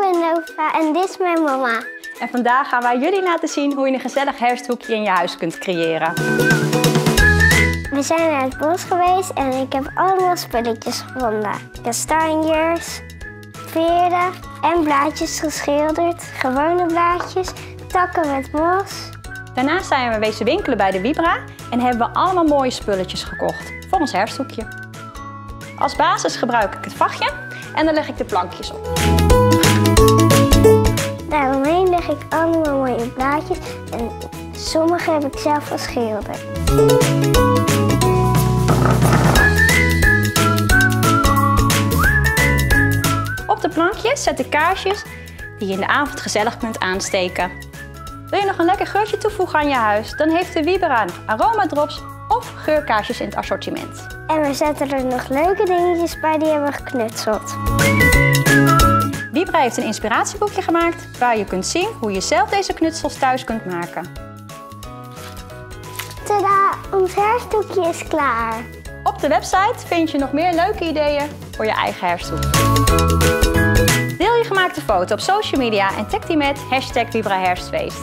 Ben Nova en dit is mijn mama. En vandaag gaan wij jullie laten zien hoe je een gezellig herfsthoekje in je huis kunt creëren. We zijn naar het bos geweest en ik heb allemaal spulletjes gevonden. Kastanjes, veren en blaadjes geschilderd. Gewone blaadjes, takken met mos. Daarna zijn we wezen winkelen bij de Vibra en hebben we allemaal mooie spulletjes gekocht voor ons herfsthoekje. Als basis gebruik ik het vachtje en dan leg ik de plankjes op. Ik allemaal mooie blaadjes en sommige heb ik zelf geschilderd. Op de plankjes zet ik kaarsjes die je in de avond gezellig kunt aansteken. Wil je nog een lekker geurtje toevoegen aan je huis? Dan heeft de Vibra aromadrops of geurkaarsjes in het assortiment. En we zetten er nog leuke dingetjes bij die hebben we geknutseld. Vibra heeft een inspiratieboekje gemaakt waar je kunt zien hoe je zelf deze knutsels thuis kunt maken. Tada, ons herfstdoekje is klaar. Op de website vind je nog meer leuke ideeën voor je eigen herfsthoek. Deel je gemaakte foto op social media en tag die met hashtag Vibra Herfstfeest.